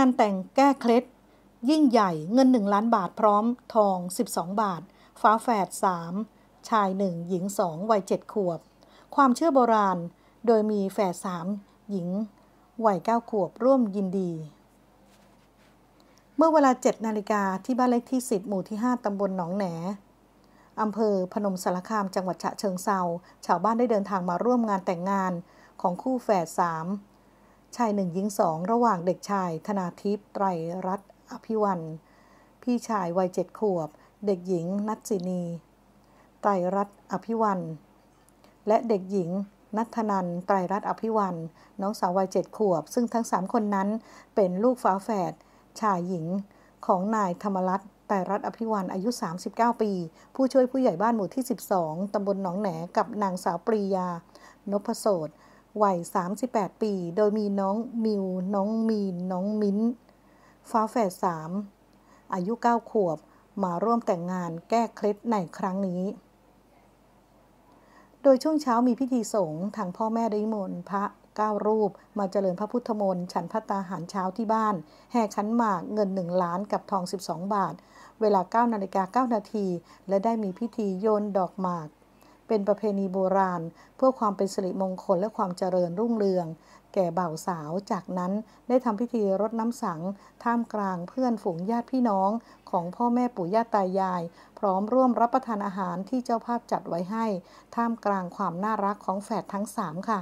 งานแต่งแก้เคล็ด ยิ่งใหญ่เงิน 1 ล้านบาทพร้อมทอง 12 บาทฟ้าแฝด 3 ชาย 1 หญิง 2 วัย 7 ขวบ ความเชื่อโบราณ โดยมีแฝด 3 หญิง วัย 9 ขวบร่วมยินดี เมื่อเวลา 7 นาฬิกาที่บ้านเลขที่ 10 หมู่ที่ 5 ตำบลหนองแหนอำเภอพนมสารคามจังหวัดฉะเชิงเซาชาวบ้านได้เดินทางมาร่วมงานแต่งงานของคู่แฝดสาม ชายหนึ่งหญิงสองระหว่างเด็กชาย ธนาทิพย์ไตรรัตน์อภิวันพี่ชายวัยเจ็ดขวบ เด็กหญิงนัทสินีไตรรัตน์อภิวันและเด็กหญิงนัทนันไตรรัตน์อภิวันน้องสาววัยเจ็ดขวบ ซึ่งทั้งสามคนนั้นเป็นลูกฝาแฝดชายหญิงของนายธรรมรัตน์ไตรรัตน์อภิวันอายุ 39 ปี ผู้ช่วยผู้ใหญ่บ้านหมู่ที่ 12 ตำบลหนองแหนกับนางสาวปรียานพโสด วัย 38 ปี โดยมีน้องมิว น้องมีน น้องมิ้น ฟ้าแฝดสามอายุ 9 ขวบ มาร่วมแต่งงานแก้เคล็ดในครั้งนี้ โดยช่วงเช้ามีพิธีสงฆ์ทางพ่อแม่ได้มนพระเก้ารูป มาเจริญพระพุทธมนต์ฉันพัตตาหารเช้าที่บ้าน แห่ขันหมากเงิน1ล้านกับทอง 12 บาท เวลา9นาฬิกา9นาที และได้มีพิธีโยนดอกหมาก เป็นประเพณีโบราณ เพื่อความเป็นสิริมงคลและความเจริญรุ่งเรือง แก่บ่าวสาวจากนั้นได้ทำพิธีรดน้ำสัง ท่ามกลางเพื่อนฝูงญาติพี่น้อง ของพ่อแม่ปู่ย่าตายาย พร้อมร่วมรับประทานอาหารที่เจ้าภาพจัดไว้ให้ ท่ามกลางความน่ารักของแฝดทั้งสามค่ะ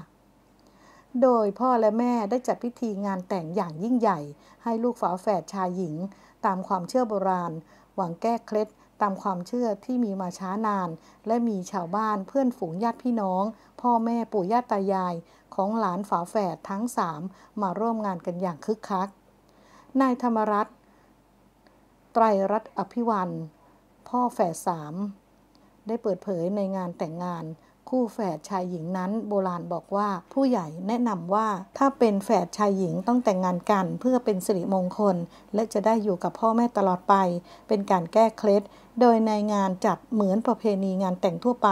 โดยพ่อและแม่ได้จัดพิธีงานแต่งอย่างยิ่งใหญ่ ให้ลูกฝาแฝดชายหญิง ตามความเชื่อโบราณ หวังแก้เคล็ด ตามความเชื่อที่มีมาช้านาน และมีชาวบ้านเพื่อนฝูงญาติพี่น้อง พ่อแม่ปู่ย่าตายาย ของหลานฝาแฝดทั้งสามมาร่วมงานกันอย่างคึกคัก นายธรรมรัตน์ไตรรัตน์อภิวัน พ่อแฝดสามได้เปิดเผยในงานแต่งงาน คู่แฝดชายหญิงนั้น โบราณบอกว่าผู้ใหญ่แนะนำว่าถ้าเป็นแฝดชายหญิงต้องแต่งงานกัน เพื่อเป็นสิริมงคล และจะได้อยู่กับพ่อแม่ตลอดไป เป็นการแก้เคล็ดโดยในงานจัดเหมือนประเพณีงานแต่งทั่วไป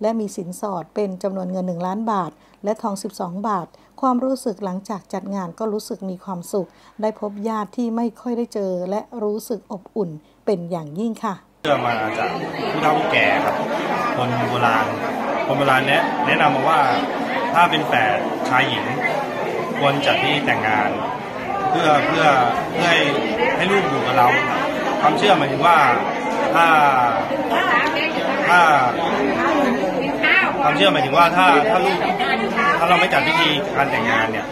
และมีสินสอดเป็นจำนวนเงิน 1 ล้านบาท และทอง 12 บาท ความรู้สึกหลังจากจัดงานก็รู้สึกมีความสุข ได้พบญาติที่ไม่ค่อยได้เจอ และรู้สึกอบอุ่นเป็นอย่างยิ่งค่ะเชื่อมาจากผู้เฒ่าผู้แก่ครับ คนโบราณ คนโบราณแนะแนะนำมาว่าถ้าเป็นแฝดชายหญิงควรจัดที่แต่งงาน เพื่อเพื่อเพื่อให้ให้ลูกอยู่กับเรา ความเชื่อหมายถึงว่าถ้าถ้าความเชื่อหมายถึงว่าถ้าถ้าลูกถ้าเราไม่จัดพิธีการแต่งงานเนี่ย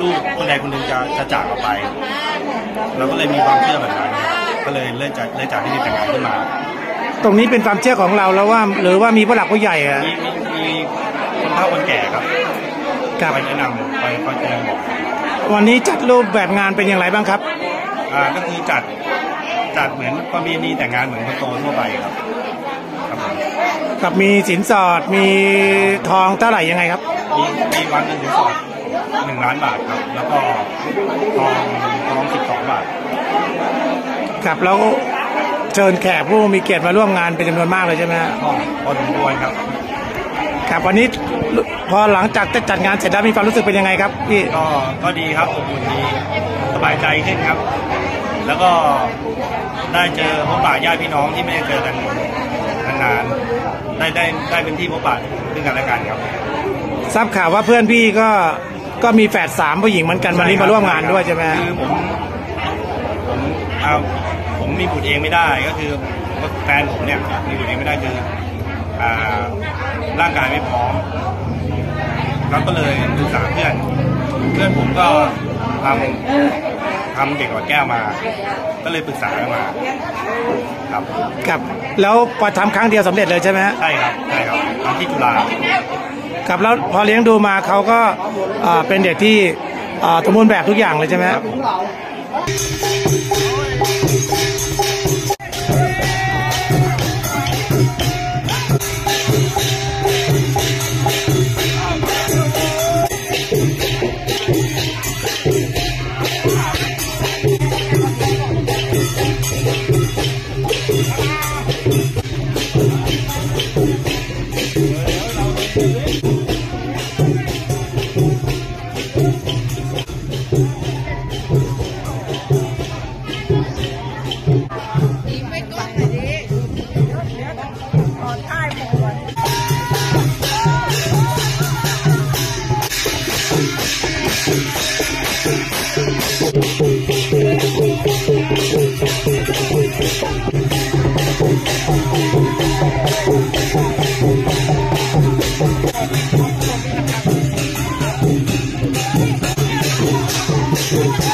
ลูกคนใดคนหนึ่งจะจะจากเราไป เราก็เลยมีความเชื่อแบบนั้นก็เลยเลื่อนจัดเลื่อนจัดพิธีแต่งงานขึ้นมา ตรงนี้เป็นความเชื่อของเราแล้วว่า หรือว่ามีผู้หลักผู้ใหญ่อะมีมีคนเฒ่าคนแก่ครับครับไปแนะนำไปคอยแจ้งบอกวันนี้จัดรูปแบบงานเป็นอย่างไรบ้างครับ อ่าก็คือจัดจัดเหมือนประเพณีแต่งงานเหมือนคนโตทั่วไปครับครับกับมีสินสอดมีทองเท่าไหร่ยังไงครับ มีมีวันหนึ่งสินสอดหนึ่งล้านบาทครับ แล้วก็ทองทองสิบสองบาท ครับแล้วเชิญแขกผู้มีเกียรติมาร่วมงานเป็นจำนวนมากเลยใช่ไหมฮะพอสมควรครับครับวันนี้พอหลังจากจัดงานเสร็จแล้วมีความรู้สึกเป็นยังไงครับพี่ก็ก็ดีครับอบอุ่นดีสบายใจขึ้นครับ แล้วก็ได้เจอพบปะญาติพี่น้องที่ไม่ได้เจอกันนานได้ได้ได้เป็นที่พบปะซึ่งกันและกันครับทราบข่าวว่าเพื่อนพี่ก็ก็มีแฝดสามผู้หญิงเหมือนกันวันนี้มาร่วมงานด้วยใช่ไหมคือผมผมเอา ผมมีบุตรเองไม่ได้ก็คือแฟนผมเนี่ยมีบุตรเองไม่ได้คืออ่าร่างกายไม่พร้อมแล้วก็เลยปรึกษาเพื่อน เพื่อนผมก็ทำทำเด็กหัดแก้วมา ก็เลยปรึกษากันมาครับครับแล้วพอทำครั้งเดียวสำเร็จเลยใช่ไหมใช่ครับใช่ครับทำที่จุฬาครับแล้วพอเลี้ยงดูมาเขาก็เป็นเด็กที่สมบูรณ์แบบทุกอย่างเลยใช่ไหมครับ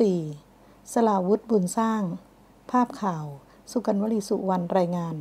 4. สลาวุธบุญสร้าง ภาพข่าว สุกันวลีสุวรรณรายงาน